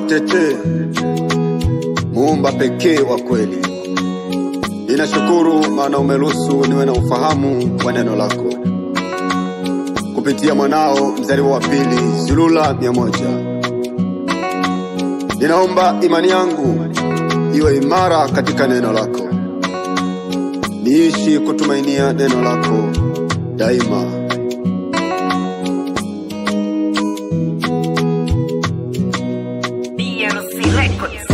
Tete, muumba pekee wa kweli, ninashukuru maana umeruhusu niwe na ufahamu wa neno lako kupitia mwanao mzaliwa wa pili Zulula mia moja. Ninaomba imani yangu iwe imara katika neno lako, niishi kutumainia neno lako daima. put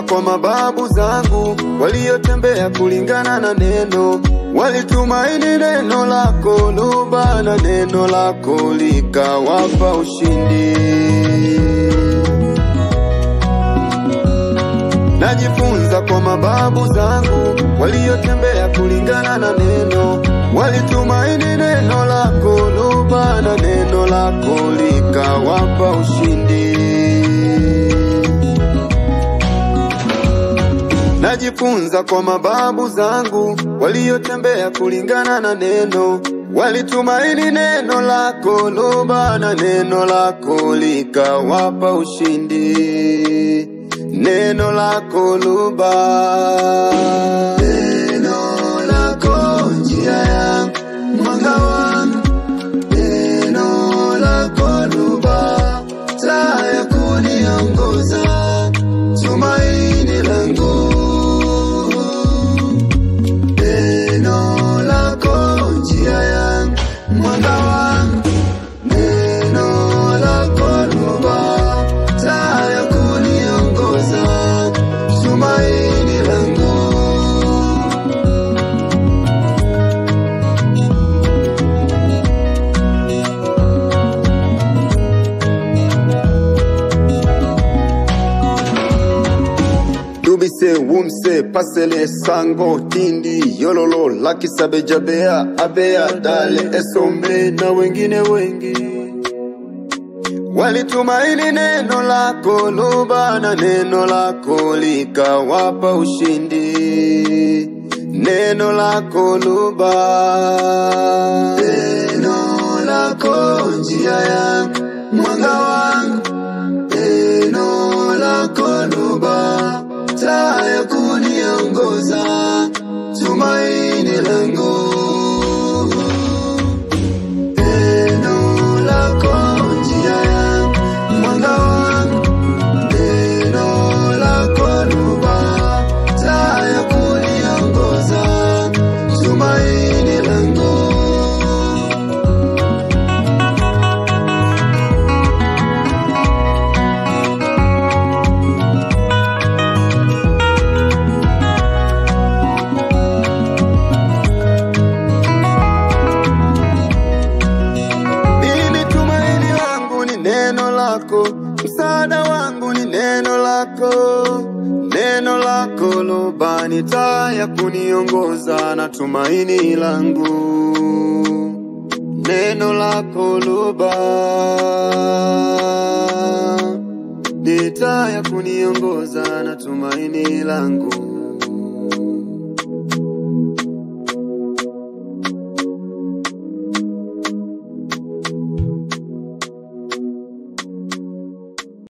Najifunza kwa mababu zangu waliotembea kulingana na neno, walitumaini neno lako Luba, na neno lako likawapa ushindi. Najifunza kwa mababu zangu waliotembea kulingana na neno, walitumaini neno lako Luba, na neno lako likawapa ushindi. Najifunza kwa mababu zangu waliotembea kulingana na neno, walitumaini neno lako loba, na neno lako likawapa ushindi. Neno lako Luba, neno lako njia yangu, Dubise, Wumse, Pasele, Sango, Tindi, Yololo, Lakisabe, Jabea, Abea, Dale, Esombe na wengine wengi walitumaini neno lako Luba, na neno lako likawapa ushindi. Neno lako Luba, neno lako njia yangu, tumaini langu. Lako, msaada wangu ni neno lako. Neno lako lobani taa ya kuniongoza na tumaini langu. Neno lako Luba ni taa ya kuniongoza na tumaini langu.